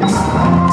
Peace.